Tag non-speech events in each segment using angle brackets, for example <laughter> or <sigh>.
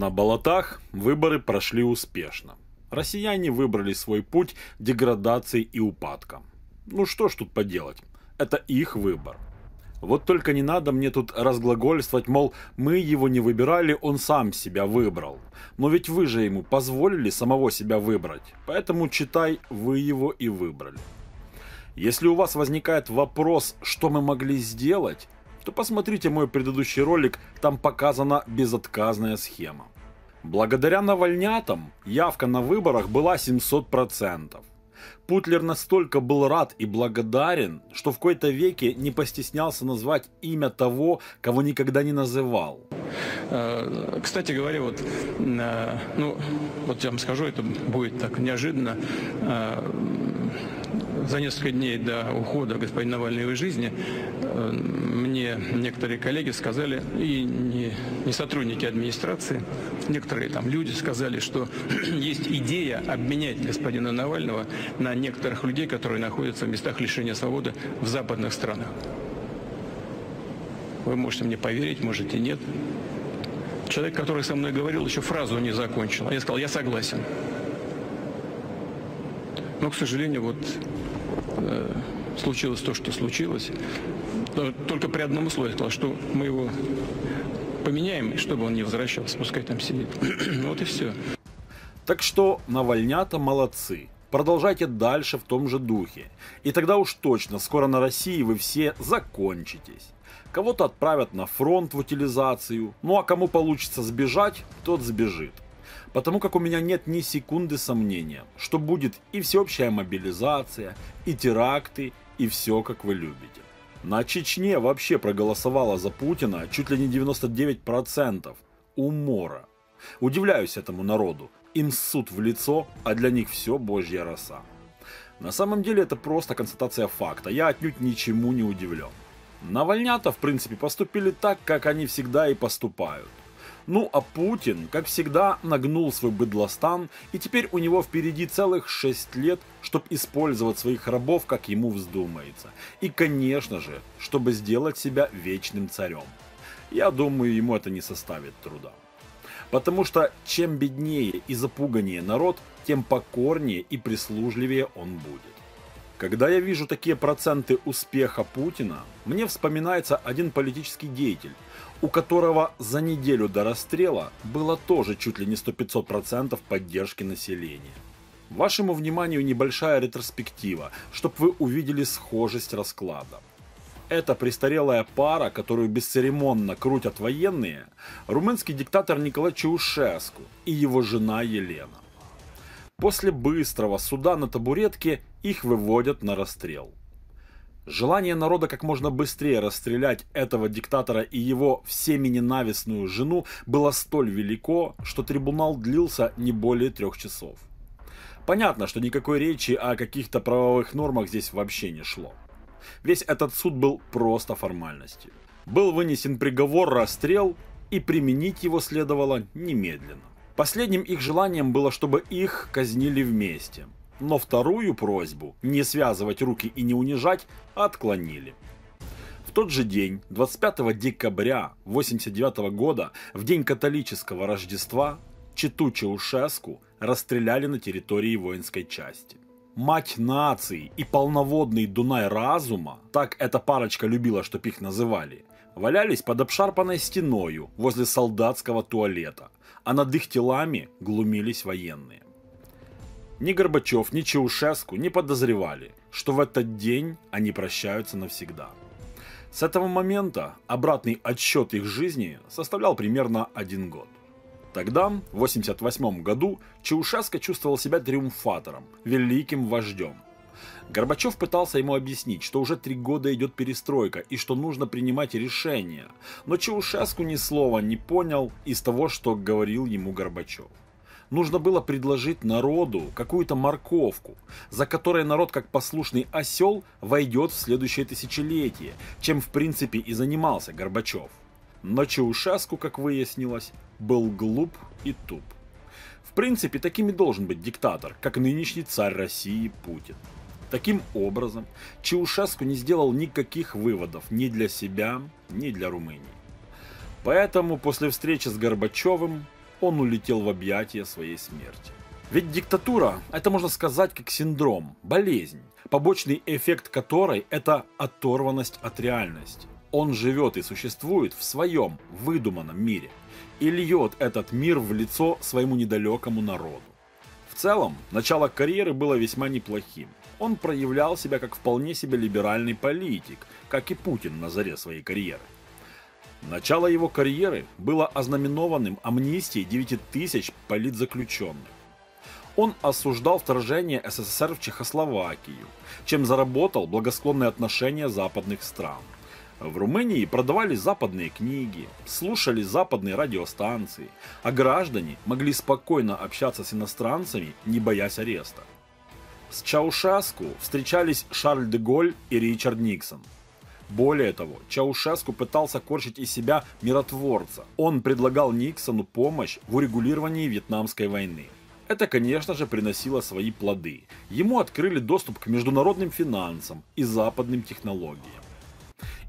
На болотах выборы прошли успешно. Россияне выбрали свой путь деградации и упадка. Ну что ж тут поделать, это их выбор. Вот только не надо мне тут разглагольствовать, мол, мы его не выбирали, он сам себя выбрал. Но ведь вы же ему позволили самого себя выбрать, поэтому читай, вы его и выбрали. Если у вас возникает вопрос, что мы могли сделать, то посмотрите мой предыдущий ролик, там показана безотказная схема. Благодаря навальнятам явка на выборах была 700%. Путлер настолько был рад и благодарен, что в какой-то веке не постеснялся назвать имя того, кого никогда не называл. Э, кстати говоря, вот, э, ну, вот я вам скажу, это будет так неожиданно. За несколько дней до ухода господина Навального из жизни э, мне некоторые коллеги сказали, и не, не сотрудники администрации, некоторые там люди сказали, что <clears throat> есть идея обменять господина Навального на некоторых людей, которые находятся в местах лишения свободы в западных странах. Вы можете мне поверить, можете нет. Человек, который со мной говорил, еще фразу не закончил. Я сказал, я согласен. Но, к сожалению, вот э, случилось то, что случилось. Только при одном условии, сказал, что мы его поменяем, чтобы он не возвращался, пускай там сидит. <clears throat> вот и все. Так что навальнята молодцы. Продолжайте дальше в том же духе. И тогда уж точно, скоро на России вы все закончитесь. Кого-то отправят на фронт в утилизацию, ну а кому получится сбежать, тот сбежит. Потому как у меня нет ни секунды сомнения, что будет и всеобщая мобилизация, и теракты, и все, как вы любите. На Чечне вообще проголосовало за Путина чуть ли не 99% умора. Удивляюсь этому народу. Им суд в лицо, а для них все божья роса. На самом деле это просто констатация факта. Я отнюдь ничему не удивлен. Навальнята, в принципе, поступили так, как они всегда и поступают. Ну а Путин, как всегда, нагнул свой быдлостан, и теперь у него впереди целых 6 лет, чтобы использовать своих рабов, как ему вздумается. И, конечно же, чтобы сделать себя вечным царем. Я думаю, ему это не составит труда. Потому что чем беднее и запуганнее народ, тем покорнее и прислужливее он будет. Когда я вижу такие проценты успеха Путина, мне вспоминается один политический деятель, у которого за неделю до расстрела было тоже чуть ли не 100-500% поддержки населения. Вашему вниманию небольшая ретроспектива, чтобы вы увидели схожесть расклада. Это престарелая пара, которую бесцеремонно крутят военные, румынский диктатор Николай Чаушеску и его жена Елена. После быстрого суда на табуретке их выводят на расстрел. Желание народа как можно быстрее расстрелять этого диктатора и его всеми ненавистную жену было столь велико, что трибунал длился не более трех часов. Понятно, что никакой речи о каких-то правовых нормах здесь вообще не шло. Весь этот суд был просто формальностью. Был вынесен приговор расстрел, и применить его следовало немедленно. Последним их желанием было, чтобы их казнили вместе – но вторую просьбу не связывать руки и не унижать отклонили. В тот же день, 25 декабря 1989 года, в день католического Рождества, Читу Чаушеску расстреляли на территории воинской части. Мать нации и полноводный Дунай разума, так эта парочка любила, чтоб их называли, валялись под обшарпанной стеною возле солдатского туалета, а над их телами глумились военные. Ни Горбачев, ни Чаушеску не подозревали, что в этот день они прощаются навсегда. С этого момента обратный отсчет их жизни составлял примерно один год. Тогда, в 1988 году, Чаушеско чувствовал себя триумфатором, великим вождем. Горбачев пытался ему объяснить, что уже три года идет перестройка и что нужно принимать решения, но Чаушеску ни слова не понял из того, что говорил ему Горбачев нужно было предложить народу какую-то морковку, за которой народ как послушный осел войдет в следующее тысячелетие, чем в принципе и занимался Горбачев. Но Чаушеску, как выяснилось, был глуп и туп. В принципе, таким и должен быть диктатор, как нынешний царь России Путин. Таким образом, Чаушеску не сделал никаких выводов ни для себя, ни для Румынии. Поэтому после встречи с Горбачевым он улетел в объятия своей смерти. Ведь диктатура – это, можно сказать, как синдром, болезнь, побочный эффект которой – это оторванность от реальности. Он живет и существует в своем выдуманном мире и льет этот мир в лицо своему недалекому народу. В целом, начало карьеры было весьма неплохим. Он проявлял себя как вполне себе либеральный политик, как и Путин на заре своей карьеры. Начало его карьеры было ознаменованным амнистией 9 тысяч политзаключенных. Он осуждал вторжение СССР в Чехословакию, чем заработал благосклонные отношения западных стран. В Румынии продавались западные книги, слушали западные радиостанции, а граждане могли спокойно общаться с иностранцами, не боясь ареста. С Чаушеску встречались Шарль де Голь и Ричард Никсон. Более того, Чаушеску пытался корчить из себя миротворца. Он предлагал Никсону помощь в урегулировании Вьетнамской войны. Это, конечно же, приносило свои плоды. Ему открыли доступ к международным финансам и западным технологиям.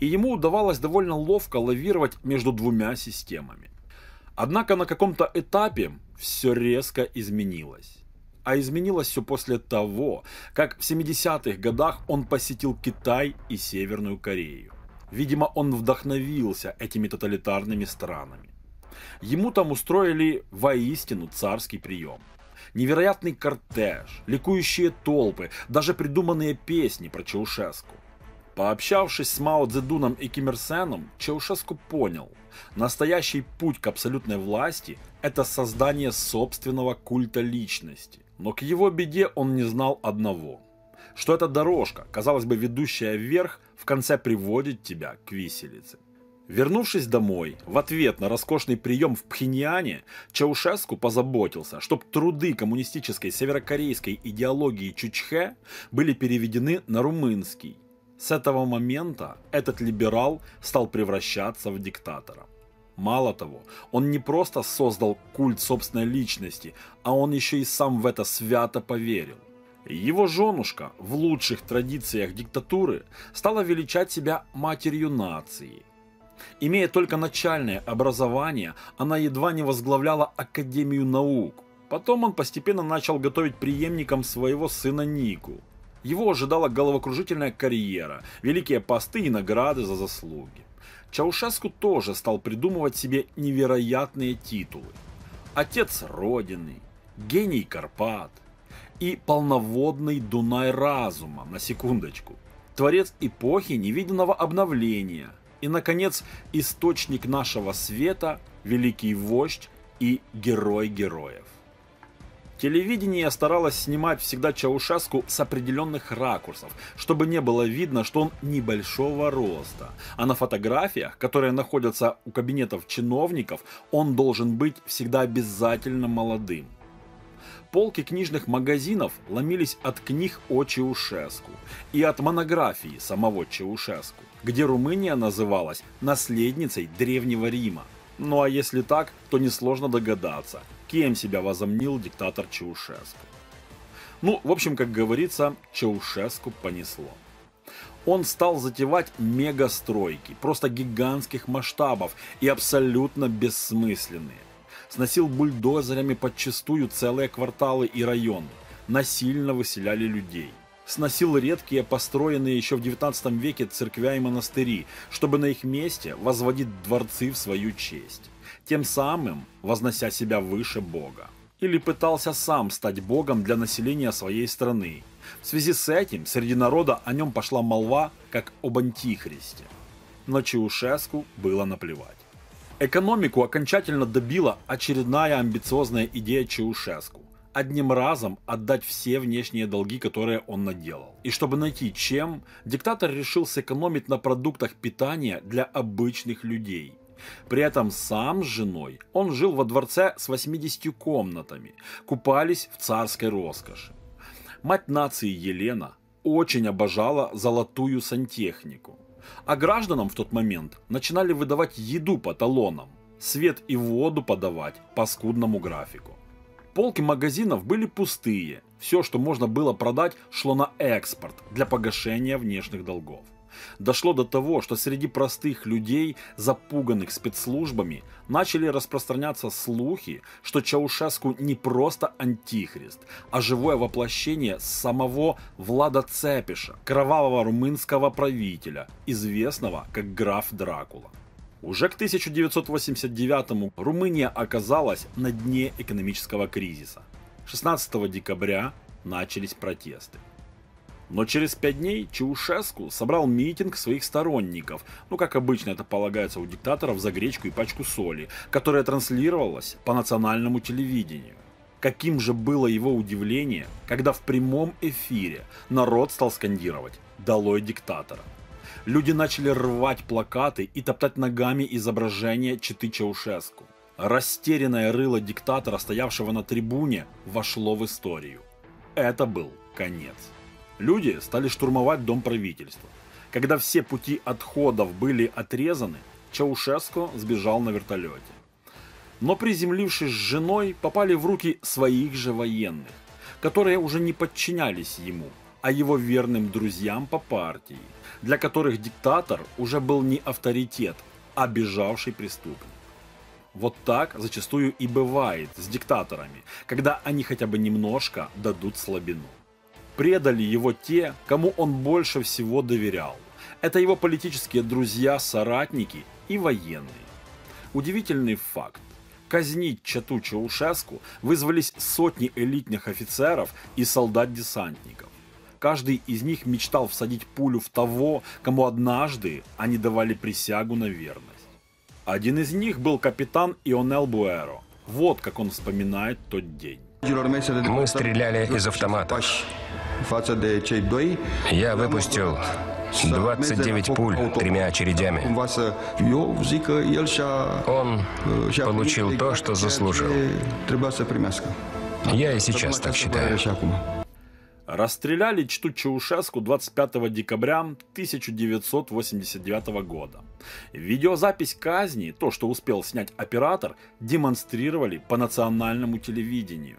И ему удавалось довольно ловко лавировать между двумя системами. Однако на каком-то этапе все резко изменилось. А изменилось все после того, как в 70-х годах он посетил Китай и Северную Корею. Видимо, он вдохновился этими тоталитарными странами. Ему там устроили воистину царский прием. Невероятный кортеж, ликующие толпы, даже придуманные песни про Чаушеску. Пообщавшись с Мао Цзэдуном и Ким Ир Сеном, Чаушеску понял, настоящий путь к абсолютной власти – это создание собственного культа личности. Но к его беде он не знал одного. Что эта дорожка, казалось бы, ведущая вверх, в конце приводит тебя к виселице. Вернувшись домой, в ответ на роскошный прием в Пхеньяне, Чаушеску позаботился, чтобы труды коммунистической северокорейской идеологии Чучхе были переведены на румынский. С этого момента этот либерал стал превращаться в диктатора. Мало того, он не просто создал культ собственной личности, а он еще и сам в это свято поверил. Его женушка в лучших традициях диктатуры стала величать себя матерью нации. Имея только начальное образование, она едва не возглавляла Академию наук. Потом он постепенно начал готовить преемником своего сына Нику. Его ожидала головокружительная карьера, великие посты и награды за заслуги. Чаушеску тоже стал придумывать себе невероятные титулы. Отец Родины, гений Карпат и полноводный Дунай разума, на секундочку. Творец эпохи невиденного обновления и, наконец, источник нашего света, великий вождь и герой героев. Телевидение старалось снимать всегда Чаушеску с определенных ракурсов, чтобы не было видно, что он небольшого роста. А на фотографиях, которые находятся у кабинетов чиновников, он должен быть всегда обязательно молодым. Полки книжных магазинов ломились от книг о Чаушеску и от монографии самого Чаушеску, где Румыния называлась наследницей Древнего Рима. Ну а если так, то несложно догадаться, кем себя возомнил диктатор Чаушеску. Ну, в общем, как говорится, Чаушеску понесло. Он стал затевать мегастройки, просто гигантских масштабов и абсолютно бессмысленные. Сносил бульдозерами подчастую целые кварталы и районы, насильно выселяли людей – сносил редкие построенные еще в 19 веке церквя и монастыри, чтобы на их месте возводить дворцы в свою честь, тем самым вознося себя выше Бога. Или пытался сам стать Богом для населения своей страны. В связи с этим среди народа о нем пошла молва, как об антихристе. Но Чаушеску было наплевать. Экономику окончательно добила очередная амбициозная идея Чаушеску одним разом отдать все внешние долги, которые он наделал. И чтобы найти чем, диктатор решил сэкономить на продуктах питания для обычных людей. При этом сам с женой он жил во дворце с 80 комнатами, купались в царской роскоши. Мать нации Елена очень обожала золотую сантехнику. А гражданам в тот момент начинали выдавать еду по талонам, свет и воду подавать по скудному графику. Полки магазинов были пустые. Все, что можно было продать, шло на экспорт для погашения внешних долгов. Дошло до того, что среди простых людей, запуганных спецслужбами, начали распространяться слухи, что Чаушеску не просто антихрист, а живое воплощение самого Влада Цепиша, кровавого румынского правителя, известного как граф Дракула. Уже к 1989 Румыния оказалась на дне экономического кризиса. 16 декабря начались протесты. Но через пять дней Чаушеску собрал митинг своих сторонников, ну как обычно это полагается у диктаторов за гречку и пачку соли, которая транслировалась по национальному телевидению. Каким же было его удивление, когда в прямом эфире народ стал скандировать «Долой диктатора». Люди начали рвать плакаты и топтать ногами изображение Читы Чаушеску. Растерянное рыло диктатора, стоявшего на трибуне, вошло в историю. Это был конец. Люди стали штурмовать дом правительства. Когда все пути отходов были отрезаны, Чаушеско сбежал на вертолете. Но приземлившись с женой, попали в руки своих же военных, которые уже не подчинялись ему, а его верным друзьям по партии, для которых диктатор уже был не авторитет, а бежавший преступник. Вот так зачастую и бывает с диктаторами, когда они хотя бы немножко дадут слабину предали его те, кому он больше всего доверял. Это его политические друзья, соратники и военные. Удивительный факт. Казнить Чату Чаушеску вызвались сотни элитных офицеров и солдат-десантников. Каждый из них мечтал всадить пулю в того, кому однажды они давали присягу на верность. Один из них был капитан Ионел Буэро. Вот как он вспоминает тот день. Мы стреляли из автомата. Я выпустил 29 пуль тремя очередями. Он получил то, что заслужил. Я и сейчас так считаю. Расстреляли Чту Чаушеску 25 декабря 1989 года. Видеозапись казни, то, что успел снять оператор, демонстрировали по национальному телевидению.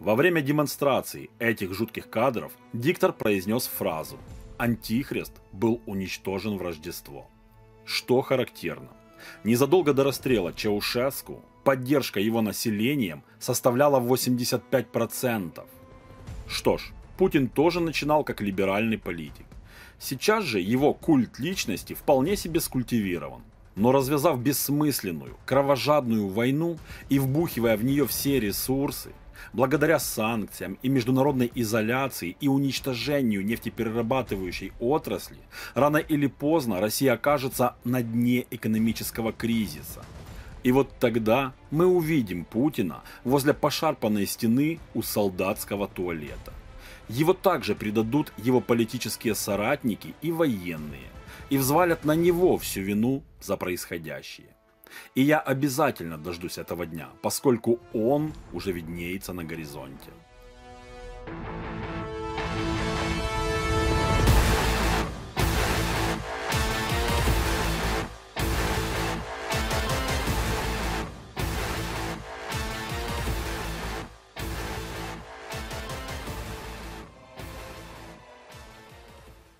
Во время демонстрации этих жутких кадров диктор произнес фразу «Антихрист был уничтожен в Рождество». Что характерно, незадолго до расстрела Чаушеску поддержка его населением составляла 85%. Что ж, Путин тоже начинал как либеральный политик. Сейчас же его культ личности вполне себе скультивирован. Но развязав бессмысленную, кровожадную войну и вбухивая в нее все ресурсы, Благодаря санкциям и международной изоляции и уничтожению нефтеперерабатывающей отрасли, рано или поздно Россия окажется на дне экономического кризиса. И вот тогда мы увидим Путина возле пошарпанной стены у солдатского туалета. Его также предадут его политические соратники и военные, и взвалят на него всю вину за происходящее. И я обязательно дождусь этого дня, поскольку он уже виднеется на горизонте. Thank you